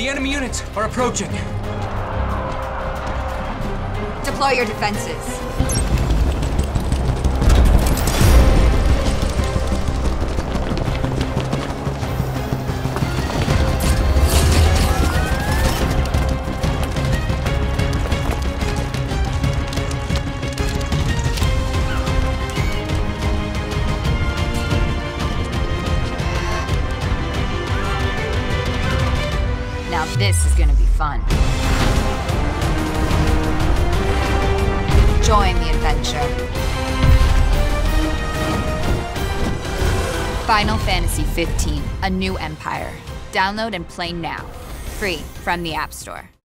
The enemy units are approaching. Deploy your defenses. Now this is gonna be fun. Join the adventure. Final Fantasy 15, A New Empire. Download and play now. Free from the App Store.